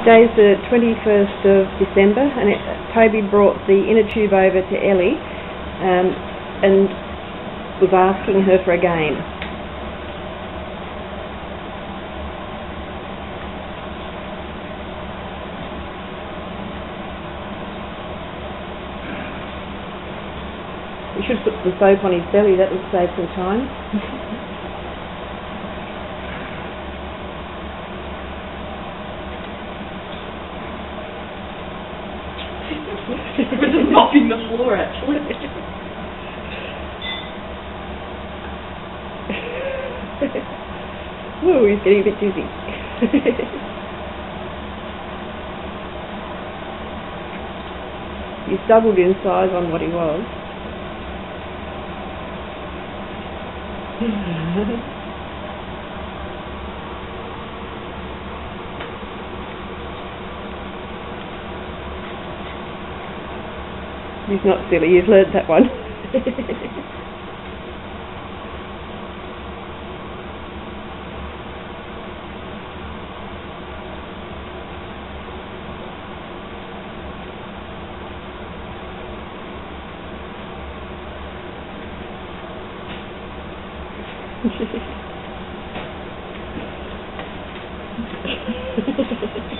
Today's the 21st of December and it, Toby brought the inner tube over to Ellie um, and was asking her for a game. You should put the soap on his belly, that would save some time. We're just mopping the floor actually. Ooh, he's getting a bit dizzy. he's doubled in size on what he was. He's not silly, he's learnt that one.